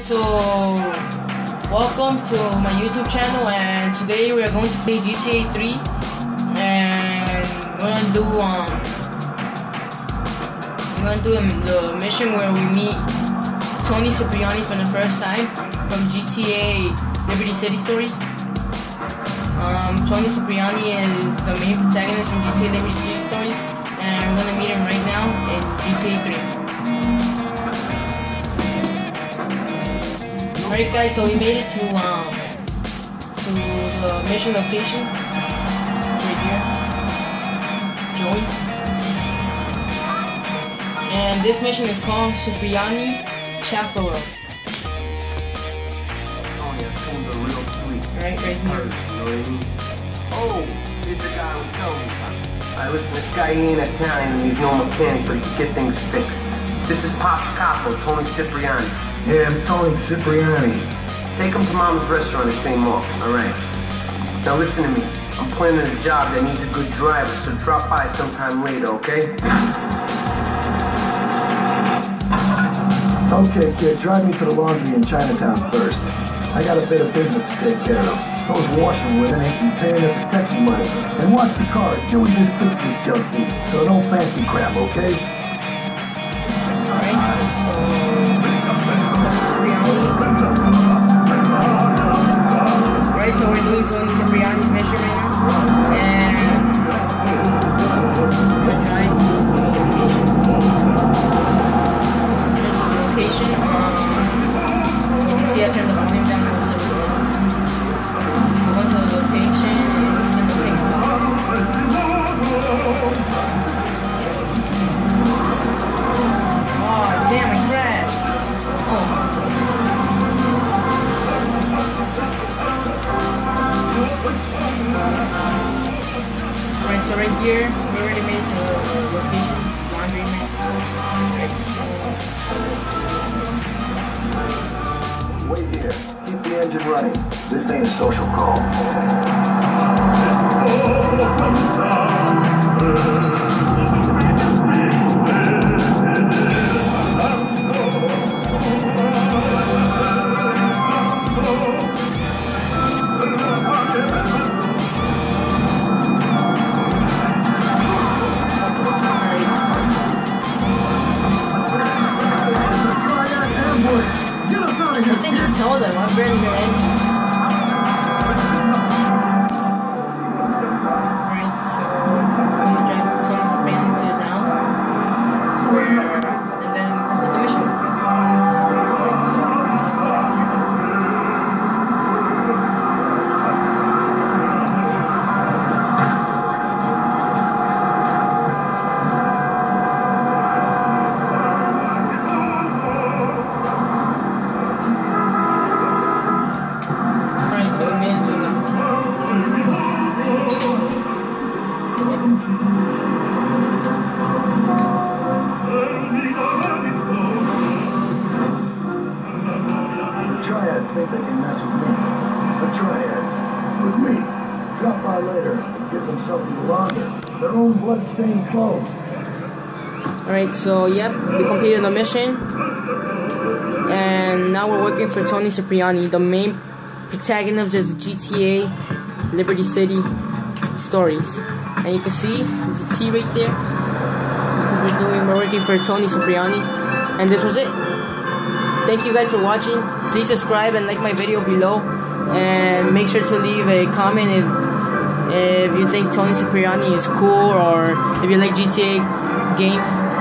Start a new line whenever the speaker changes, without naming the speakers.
So, welcome to my YouTube channel, and today we are going to play GTA 3, and we're gonna do um, we're gonna do the mission where we meet Tony Cipriani for the first time from GTA Liberty City Stories. Um, Tony Cipriani is the main protagonist from GTA Liberty City Stories, and we're gonna meet him right now in GTA 3. Alright guys, so we made it to um to the mission location. Right here. Joey. And this mission is called Cipriani's Chapel.
Oh, sweet.
Right, here.
I? Oh, here's the guy who told me. Alright, listen, he ain't Italian he's no mechanic, but he get things fixed. This is Pops Capo, Tony Cipriani.
Yeah, I'm Tony Cipriani.
Take him to Mama's restaurant at St. Mark's, alright? Now listen to me. I'm planning a job that needs a good driver, so drop by sometime later, okay?
Okay, kid, drive me to the laundry in Chinatown first. I got a bit of business to take care of. Those washing women ain't been paying their protection money. And watch the car. Joey just fixed this junk thing. So no fancy crap, okay?
Doing Tony right here, we already made the location, laundry man. Alright, so
Wait here. Keep the engine running. This ain't a social call.
Told them, I'm hear anything.
Triads think they can mess with me. The triads. With me. Drop by later and give them something to. Their own blood-stained clothes.
Alright, so yep, we completed the mission. And now we're working for Tony Cipriani, the main protagonist of the GTA Liberty City stories. And you can see there's a T right there. We're doing we're working for Tony Cipriani. And this was it. Thank you guys for watching. Please subscribe and like my video below. And make sure to leave a comment if if you think Tony Cipriani is cool or if you like GTA games.